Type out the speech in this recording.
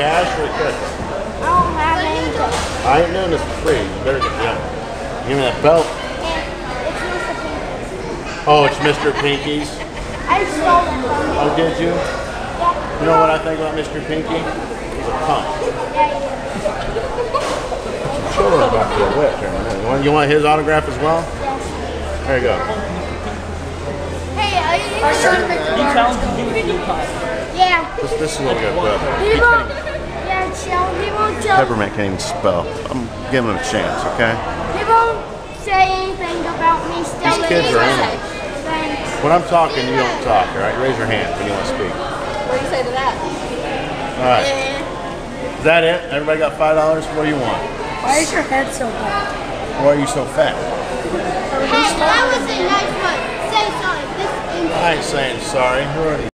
Have cash or cash? I don't have anything. I ain't doing this for free. You better get yeah. Give me that belt. It's Mr. Pinky. Oh, it's Mr. Pinky's. I stole it from him. Oh, did you? Yeah. You know what I think about Mr. Pinky? He's a punk. Yeah, yeah. Children about to get whipped here in. You want, you want his autograph as well? Yes. There you go. Hey, are you Our son he challenged you to do pie. Yeah. This, this is a little good. But Peppermint can't even spell. I'm giving him a chance, okay? He won't say anything about me stealing. kids are anything. animals. When I'm talking, you don't talk, all right? Raise your hand when you want to speak. What do you say to that? All right. Eh. Is that it? Everybody got five dollars? What do you want? Why is your head so bad? Why are you so fat? Hey, that was a nice one. Say sorry. This is I ain't saying sorry. Who are these